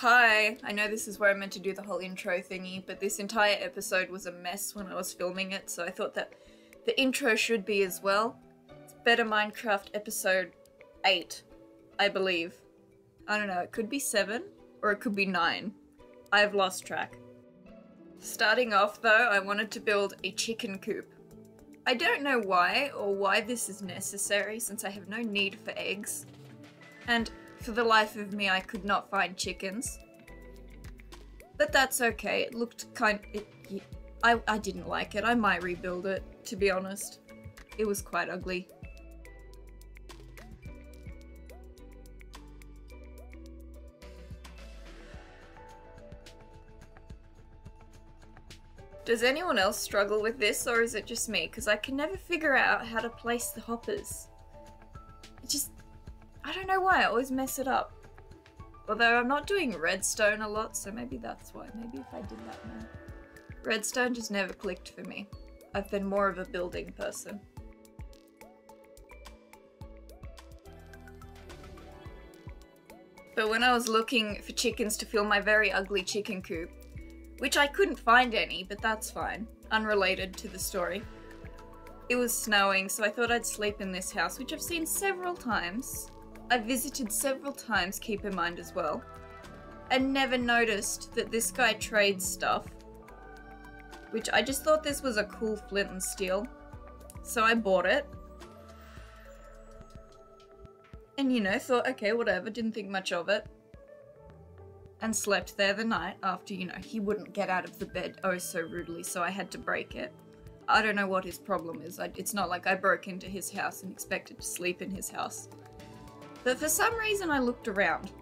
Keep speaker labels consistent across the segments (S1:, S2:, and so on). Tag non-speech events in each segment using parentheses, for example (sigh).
S1: Hi, I know this is where I meant to do the whole intro thingy, but this entire episode was a mess when I was filming it, so I thought that the intro should be as well. It's Better Minecraft episode 8, I believe. I don't know, it could be 7 or it could be 9. I've lost track. Starting off though, I wanted to build a chicken coop. I don't know why or why this is necessary since I have no need for eggs. And for the life of me, I could not find chickens. But that's okay. It looked kind. It, I I didn't like it. I might rebuild it. To be honest, it was quite ugly. Does anyone else struggle with this, or is it just me? Because I can never figure out how to place the hoppers. I don't know why, I always mess it up. Although I'm not doing redstone a lot, so maybe that's why. Maybe if I did that more. Redstone just never clicked for me. I've been more of a building person. But when I was looking for chickens to fill my very ugly chicken coop, which I couldn't find any, but that's fine, unrelated to the story. It was snowing, so I thought I'd sleep in this house, which I've seen several times. I've visited several times, keep in mind as well, and never noticed that this guy trades stuff. Which I just thought this was a cool flint and steel. So I bought it. And you know, thought, okay, whatever, didn't think much of it. And slept there the night after, you know, he wouldn't get out of the bed oh so rudely, so I had to break it. I don't know what his problem is. I, it's not like I broke into his house and expected to sleep in his house. But for some reason I looked around.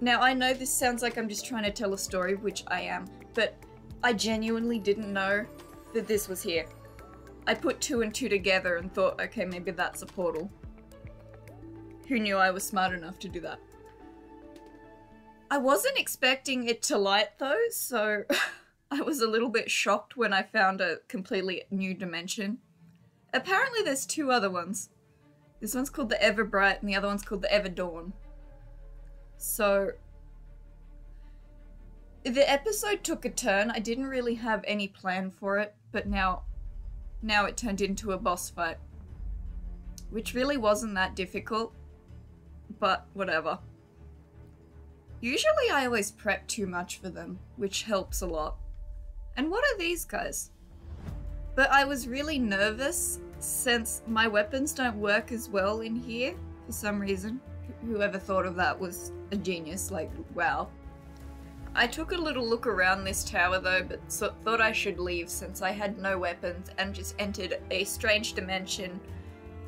S1: Now I know this sounds like I'm just trying to tell a story, which I am, but I genuinely didn't know that this was here. I put two and two together and thought, okay, maybe that's a portal. Who knew I was smart enough to do that? I wasn't expecting it to light though, so (laughs) I was a little bit shocked when I found a completely new dimension. Apparently there's two other ones. This one's called the Everbright and the other one's called the Everdawn. So the episode took a turn. I didn't really have any plan for it, but now now it turned into a boss fight. Which really wasn't that difficult, but whatever. Usually I always prep too much for them, which helps a lot. And what are these guys? But I was really nervous since my weapons don't work as well in here for some reason. Whoever thought of that was a genius, like, wow. I took a little look around this tower though, but so thought I should leave since I had no weapons and just entered a strange dimension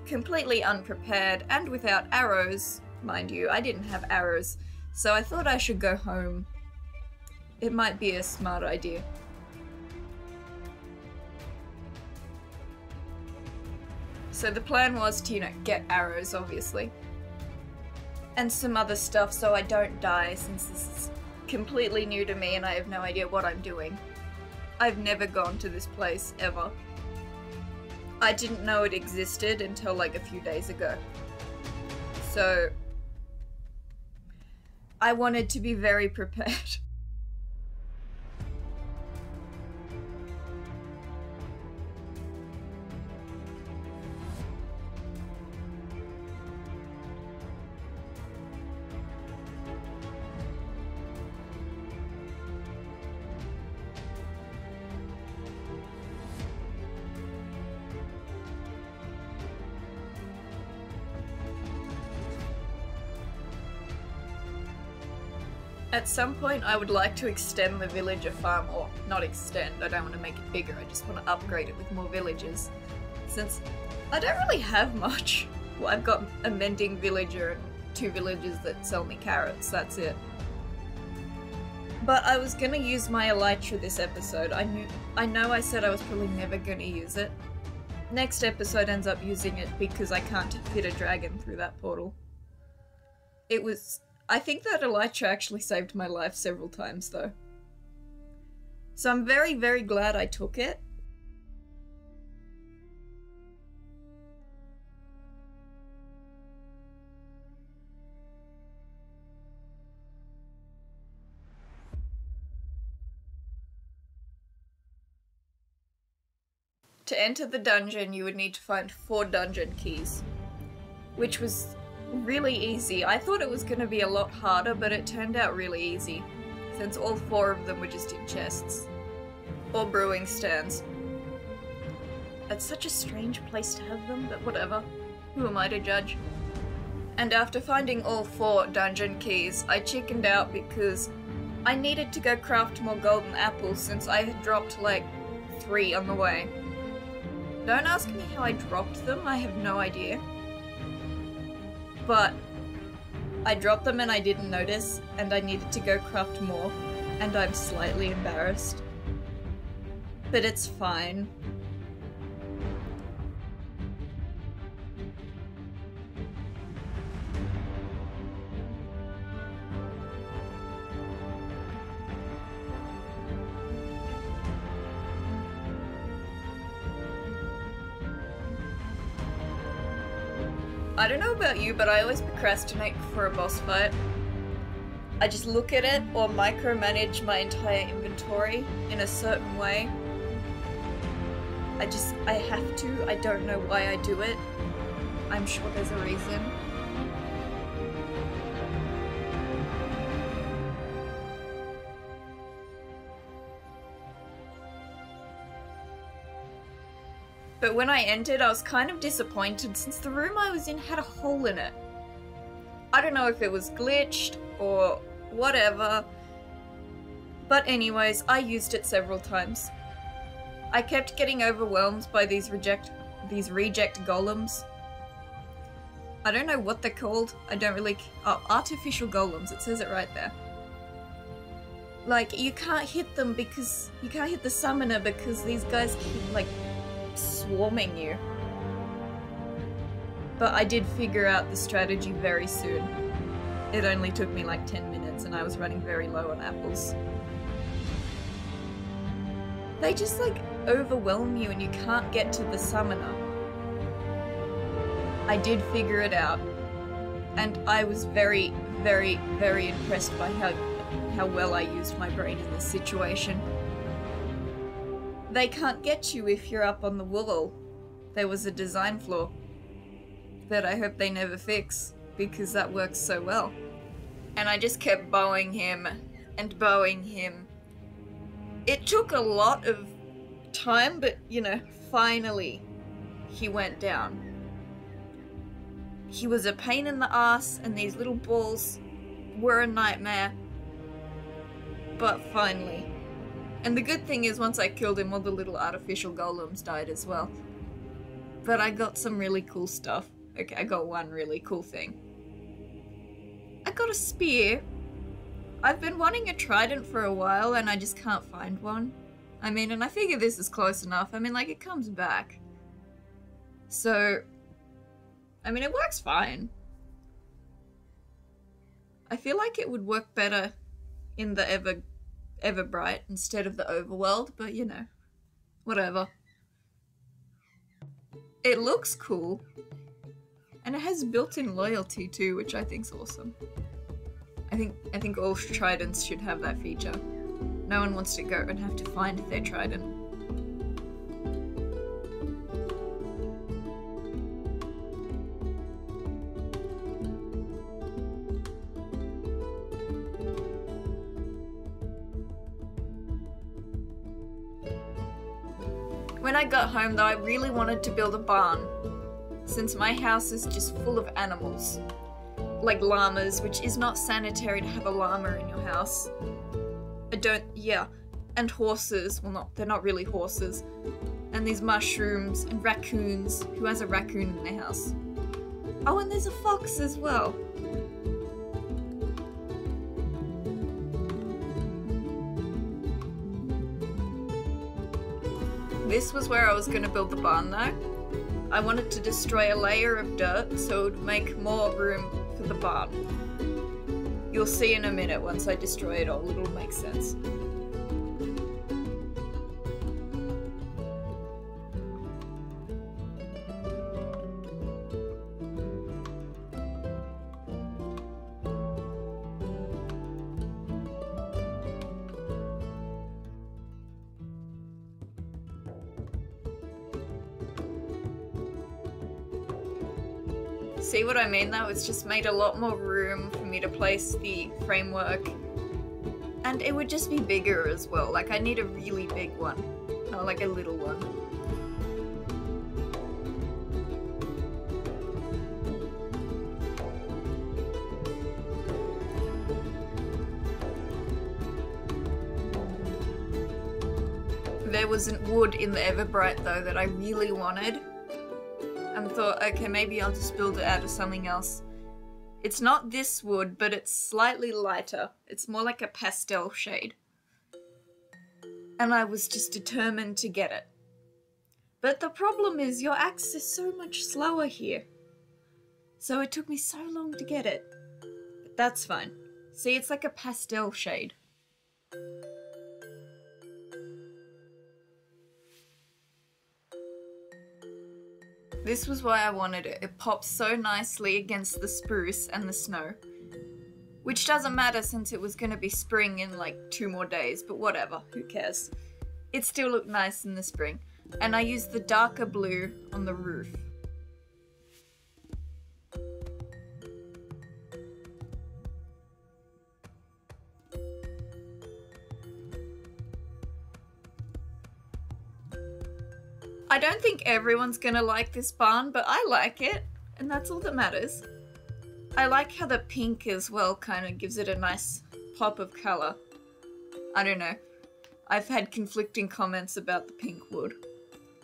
S1: completely unprepared and without arrows. Mind you, I didn't have arrows, so I thought I should go home. It might be a smart idea. So the plan was to, you know, get arrows, obviously. And some other stuff so I don't die since this is completely new to me and I have no idea what I'm doing. I've never gone to this place, ever. I didn't know it existed until like a few days ago. So... I wanted to be very (laughs) prepared. At some point, I would like to extend the village villager farm, or not extend, I don't want to make it bigger, I just want to upgrade it with more villagers. Since I don't really have much. Well, (laughs) I've got a mending villager and two villagers that sell me carrots, that's it. But I was gonna use my elytra this episode. I knew I know I said I was probably never gonna use it. Next episode ends up using it because I can't fit a dragon through that portal. It was I think that Elytra actually saved my life several times, though. So I'm very, very glad I took it. To enter the dungeon, you would need to find four dungeon keys, which was really easy. I thought it was going to be a lot harder, but it turned out really easy, since all four of them were just in chests. Or brewing stands. It's such a strange place to have them, but whatever. Who am I to judge? And after finding all four dungeon keys, I chickened out because I needed to go craft more golden apples since I had dropped like three on the way. Don't ask me how I dropped them, I have no idea. But I dropped them and I didn't notice, and I needed to go craft more, and I'm slightly embarrassed. But it's fine. I don't know about you, but I always procrastinate for a boss fight. I just look at it or micromanage my entire inventory in a certain way. I just, I have to. I don't know why I do it. I'm sure there's a reason. But when I entered, I was kind of disappointed since the room I was in had a hole in it. I don't know if it was glitched or whatever. But anyways, I used it several times. I kept getting overwhelmed by these reject these reject golems. I don't know what they're called. I don't really oh, artificial golems. It says it right there. Like you can't hit them because you can't hit the summoner because these guys keep like swarming you. But I did figure out the strategy very soon. It only took me like 10 minutes and I was running very low on apples. They just like overwhelm you and you can't get to the summoner. I did figure it out. And I was very, very, very impressed by how, how well I used my brain in this situation. They can't get you if you're up on the wall. There was a design flaw that I hope they never fix because that works so well. And I just kept bowing him and bowing him. It took a lot of time, but you know, finally he went down. He was a pain in the ass, and these little balls were a nightmare. But finally, and the good thing is once I killed him, all the little artificial golems died as well. But I got some really cool stuff. Okay, I got one really cool thing. I got a spear. I've been wanting a trident for a while and I just can't find one. I mean, and I figure this is close enough. I mean, like, it comes back. So, I mean, it works fine. I feel like it would work better in the ever Everbright instead of the Overworld, but you know, whatever. It looks cool. And it has built-in loyalty too, which I think's awesome. I think I think all tridents should have that feature. No one wants to go and have to find their trident. When I got home though, I really wanted to build a barn, since my house is just full of animals. Like llamas, which is not sanitary to have a llama in your house. I don't, yeah. And horses, well not, they're not really horses. And these mushrooms and raccoons, who has a raccoon in their house. Oh, and there's a fox as well. This was where I was going to build the barn though. I wanted to destroy a layer of dirt so it would make more room for the barn. You'll see in a minute once I destroy it all, it'll make sense. See what I mean though? It's just made a lot more room for me to place the framework. And it would just be bigger as well. Like I need a really big one, not like a little one. There was wood in the Everbright though that I really wanted and thought, okay, maybe I'll just build it out of something else. It's not this wood, but it's slightly lighter. It's more like a pastel shade. And I was just determined to get it. But the problem is your axe is so much slower here. So it took me so long to get it. But that's fine. See, it's like a pastel shade. This was why I wanted it. It pops so nicely against the spruce and the snow. Which doesn't matter since it was going to be spring in like two more days, but whatever, who cares. It still looked nice in the spring. And I used the darker blue on the roof. I don't think everyone's gonna like this barn, but I like it, and that's all that matters. I like how the pink as well kind of gives it a nice pop of colour. I don't know. I've had conflicting comments about the pink wood.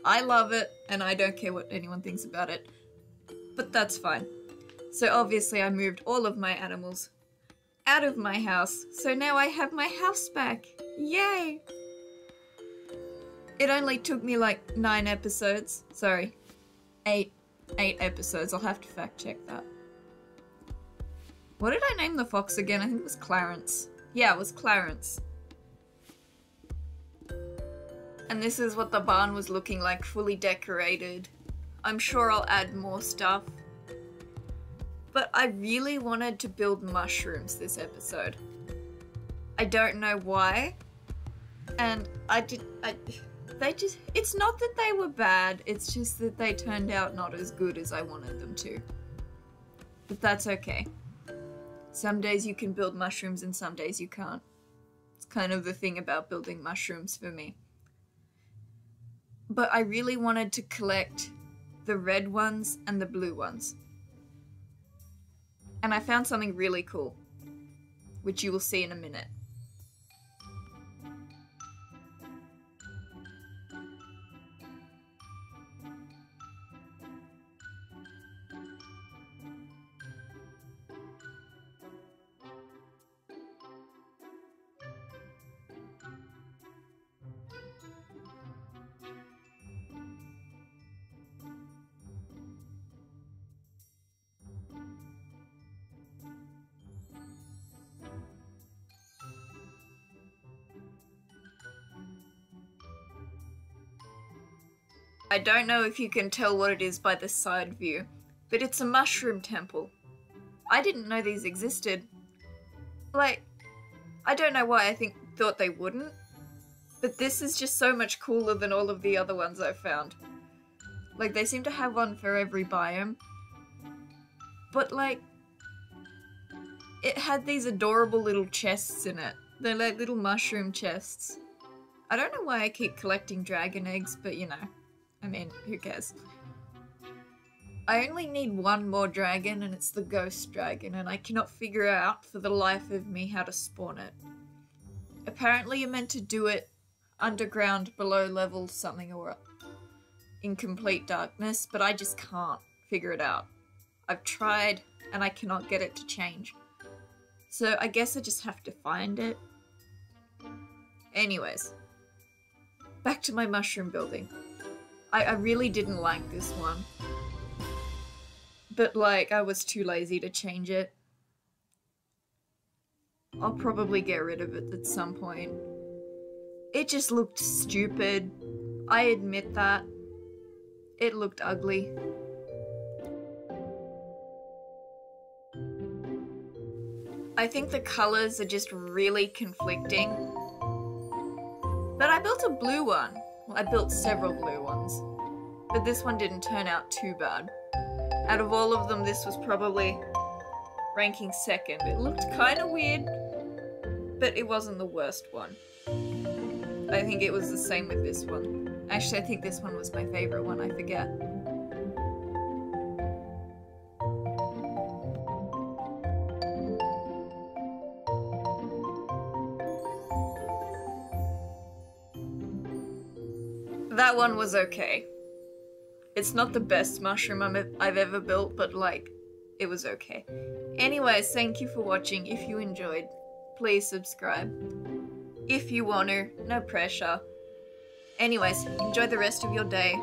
S1: I love it, and I don't care what anyone thinks about it. But that's fine. So obviously I moved all of my animals out of my house, so now I have my house back. Yay! It only took me like nine episodes. Sorry. Eight. Eight episodes. I'll have to fact check that. What did I name the fox again? I think it was Clarence. Yeah, it was Clarence. And this is what the barn was looking like, fully decorated. I'm sure I'll add more stuff. But I really wanted to build mushrooms this episode. I don't know why. And I did... I they just it's not that they were bad it's just that they turned out not as good as i wanted them to. But that's okay. Some days you can build mushrooms and some days you can't. It's kind of the thing about building mushrooms for me. But i really wanted to collect the red ones and the blue ones. And i found something really cool which you will see in a minute I don't know if you can tell what it is by the side view, but it's a mushroom temple. I didn't know these existed. Like, I don't know why I think thought they wouldn't, but this is just so much cooler than all of the other ones I've found. Like, they seem to have one for every biome. But, like, it had these adorable little chests in it. They're like little mushroom chests. I don't know why I keep collecting dragon eggs, but you know. I mean, who cares? I only need one more dragon, and it's the ghost dragon, and I cannot figure out for the life of me how to spawn it. Apparently, you're meant to do it underground below level something or in complete darkness, but I just can't figure it out. I've tried, and I cannot get it to change. So I guess I just have to find it. Anyways, back to my mushroom building. I, I really didn't like this one. But like, I was too lazy to change it. I'll probably get rid of it at some point. It just looked stupid. I admit that. It looked ugly. I think the colors are just really conflicting. But I built a blue one. I built several blue ones, but this one didn't turn out too bad. Out of all of them, this was probably ranking second. It looked kind of weird, but it wasn't the worst one. I think it was the same with this one. Actually, I think this one was my favorite one, I forget. That one was okay. It's not the best mushroom I've ever built, but like, it was okay. Anyways, thank you for watching. If you enjoyed, please subscribe. If you want to, no pressure. Anyways, enjoy the rest of your day.